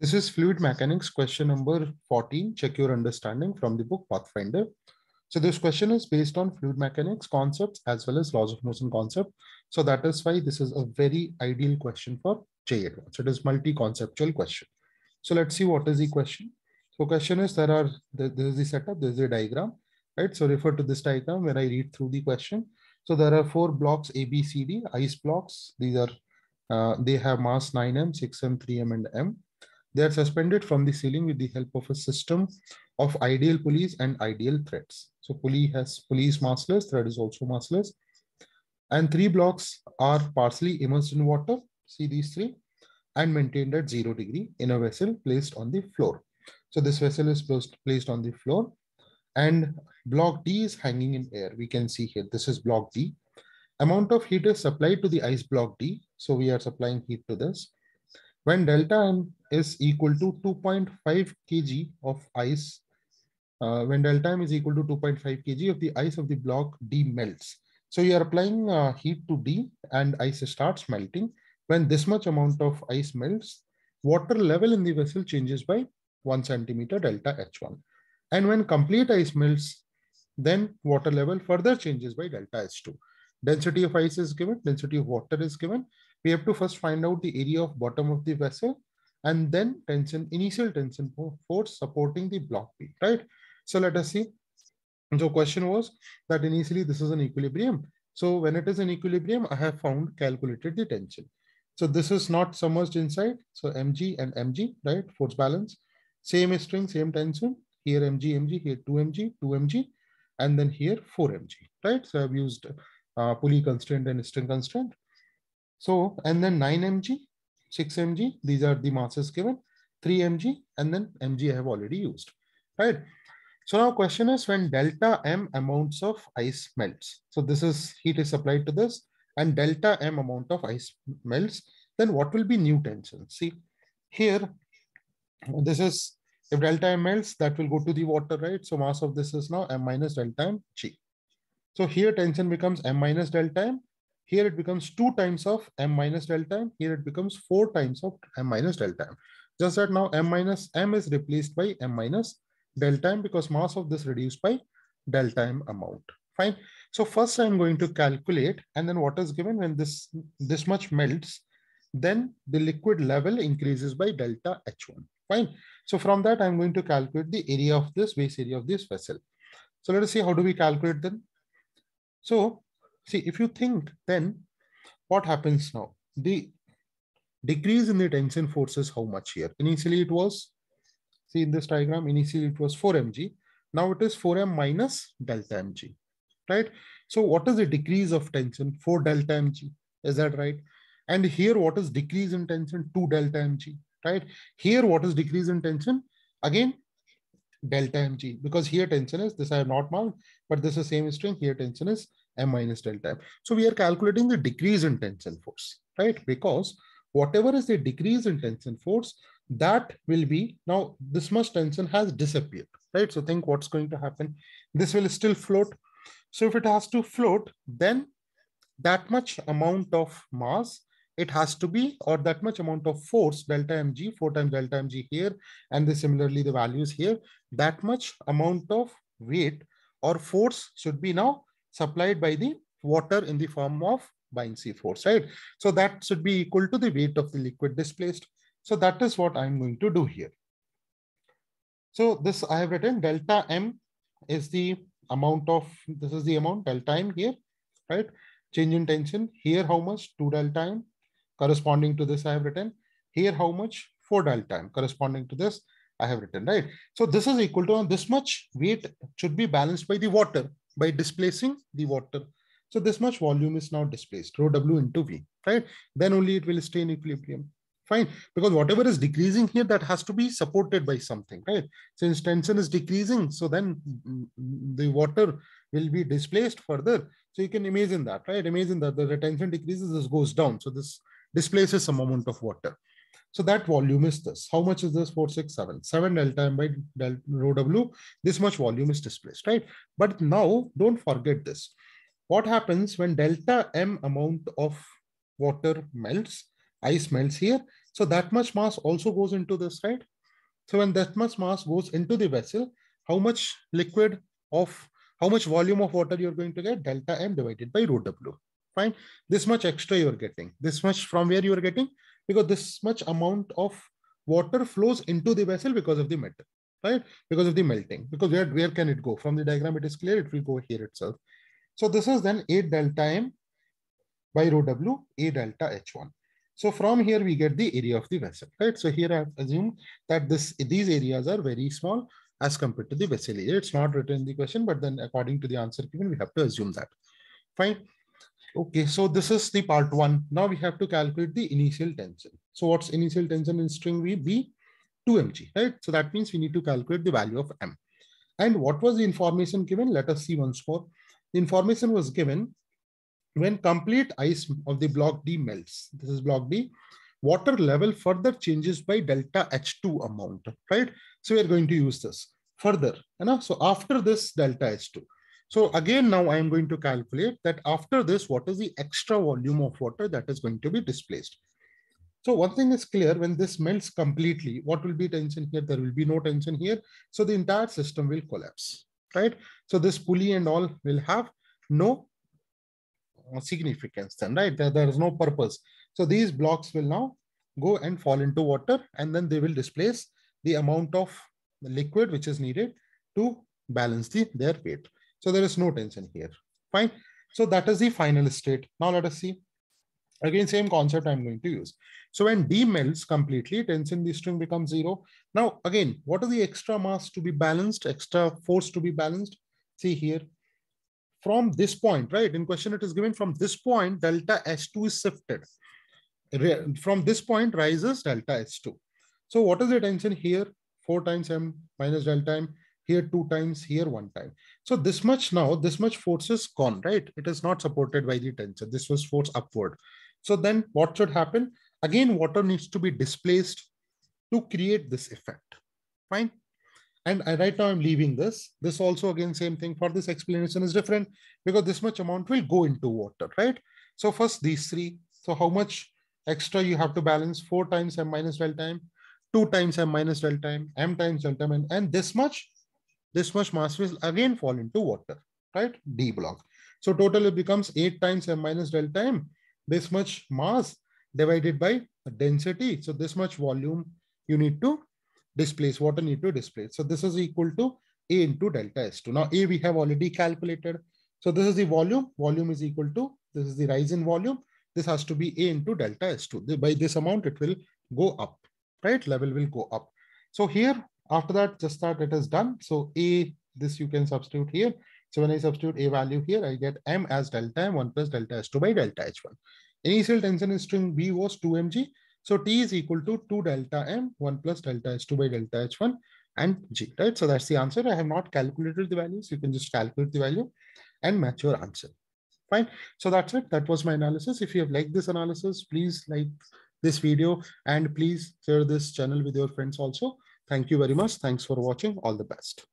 This is fluid mechanics question number 14. Check your understanding from the book Pathfinder. So this question is based on fluid mechanics concepts as well as laws of motion concept. So that is why this is a very ideal question for JEE Advanced. It is multi-conceptual question. So let's see what is the question. So question is there are, this is the setup, this is a diagram, right? So refer to this diagram when I read through the question. So there are four blocks A, B, C, D, ice blocks. These are, uh, they have mass 9M, 6M, 3M, and M. They are suspended from the ceiling with the help of a system of ideal pulleys and ideal threads. So pulley has pulley is massless, thread is also massless. And three blocks are partially immersed in water. See these three and maintained at zero degree in a vessel placed on the floor. So this vessel is placed on the floor and block D is hanging in air. We can see here, this is block D. Amount of heat is supplied to the ice block D. So we are supplying heat to this. When delta M is equal to 2.5 kg of ice, uh, when delta M is equal to 2.5 kg of the ice of the block D melts. So you are applying uh, heat to D and ice starts melting. When this much amount of ice melts, water level in the vessel changes by 1 centimeter delta H1. And when complete ice melts, then water level further changes by delta H2. Density of ice is given, density of water is given, we have to first find out the area of bottom of the vessel and then tension, initial tension force supporting the block B, right? So let us see. So question was that initially this is an equilibrium. So when it is an equilibrium, I have found calculated the tension. So this is not submerged inside. So mg and mg, right? Force balance. Same string, same tension. Here mg, mg, here 2mg, 2mg, and then here 4mg, right? So I've used uh, pulley constraint and string constraint. So, and then 9 mg, 6 mg, these are the masses given, 3 mg, and then mg I have already used, right? So now question is when delta m amounts of ice melts. So this is heat is supplied to this and delta m amount of ice melts, then what will be new tension? See here, this is if delta m melts, that will go to the water, right? So mass of this is now m minus delta m g. So here tension becomes m minus delta m here it becomes two times of m minus delta m. Here it becomes four times of m minus delta m. Just that now m minus m is replaced by m minus delta m because mass of this reduced by delta m amount. Fine. So first I'm going to calculate and then what is given when this, this much melts, then the liquid level increases by delta H1. Fine. So from that, I'm going to calculate the area of this base area of this vessel. So let us see how do we calculate then. So See, if you think then what happens now? The decrease in the tension force is how much here? Initially it was, see in this diagram, initially it was 4 mg. Now it is 4m minus delta mg, right? So what is the decrease of tension? 4 delta mg, is that right? And here what is decrease in tension? 2 delta mg, right? Here what is decrease in tension? Again, delta mg, because here tension is, this I have not marked, but this is same string, here tension is m minus delta m. So we are calculating the decrease in tension force, right? Because whatever is the decrease in tension force, that will be, now this much tension has disappeared, right? So think what's going to happen. This will still float. So if it has to float, then that much amount of mass it has to be or that much amount of force delta mg 4 times delta mg here and the similarly the values here that much amount of weight or force should be now supplied by the water in the form of buoyancy force, right? So that should be equal to the weight of the liquid displaced. So that is what I'm going to do here. So this I have written delta M is the amount of, this is the amount delta M here, right? Change in tension here, how much? 2 delta M corresponding to this I have written here, how much? 4 delta M corresponding to this I have written, right? So this is equal to this much weight should be balanced by the water by displacing the water. So this much volume is now displaced, rho W into V, right? Then only it will stay in equilibrium. Fine, because whatever is decreasing here, that has to be supported by something, right? Since tension is decreasing, so then the water will be displaced further. So you can imagine that, right? Imagine that the tension decreases, this goes down. So this displaces some amount of water. So that volume is this. How much is this? 467. 7 delta m by del rho w. This much volume is displaced, right? But now don't forget this. What happens when delta m amount of water melts, ice melts here. So that much mass also goes into this, right? So when that much mass goes into the vessel, how much liquid of, how much volume of water you're going to get? Delta M divided by rho W. Fine. This much extra you're getting. This much from where you're getting? Because this much amount of water flows into the vessel because of the metal, right? Because of the melting. Because where, where can it go? From the diagram, it is clear. It will go here itself. So this is then A delta M by rho W, A delta H1. So from here, we get the area of the vessel, right? So here I've assumed that this these areas are very small as compared to the vessel area. It's not written in the question, but then according to the answer given, we have to assume that. Fine. Okay, so this is the part one. Now we have to calculate the initial tension. So what's initial tension in string V? B 2 mg, right? So that means we need to calculate the value of M. And what was the information given? Let us see once more. The information was given when complete ice of the block D melts, this is block D, water level further changes by delta H2 amount, right? So we are going to use this further. You know? So after this delta H2. So again, now I am going to calculate that after this, what is the extra volume of water that is going to be displaced. So one thing is clear, when this melts completely, what will be tension here? There will be no tension here. So the entire system will collapse, right? So this pulley and all will have no uh, significance then, right? There, there is no purpose. So these blocks will now go and fall into water and then they will displace the amount of liquid which is needed to balance the, their weight. So there is no tension here. Fine. So that is the final state. Now let us see. Again, same concept I'm going to use. So when D melts completely, tension in the string becomes zero. Now, again, what is the extra mass to be balanced, extra force to be balanced? See here, from this point, right? In question, it is given from this point, delta S2 is shifted. From this point rises delta S2. So what is the tension here? Four times M minus delta M, here two times, here one time. So this much now, this much force is gone, right? It is not supported by the tension. This was force upward. So then what should happen? Again, water needs to be displaced to create this effect. Fine. And I, right now I'm leaving this. This also again, same thing for this explanation is different because this much amount will go into water, right? So first these three. So how much extra you have to balance? Four times m minus delta m, two times m minus delta m, m times delta m, and this much, this much mass will again fall into water, right? D block. So total it becomes eight times m minus delta m. This much mass divided by density. So this much volume you need to displace, water need to displace. So this is equal to A into delta S2. Now A we have already calculated. So this is the volume. Volume is equal to, this is the rise in volume. This has to be A into delta S2. By this amount, it will go up, right? Level will go up. So here, after that, just that it is done. So A, this you can substitute here. So when I substitute A value here, I get M as delta M, 1 plus delta S2 by delta H1. Initial tension in string B was 2 mg. So T is equal to 2 delta M, 1 plus delta S2 by delta H1 and G, right? So that's the answer. I have not calculated the values. You can just calculate the value and match your answer. Fine. So that's it. That was my analysis. If you have liked this analysis, please like this video and please share this channel with your friends also. Thank you very much. Thanks for watching. All the best.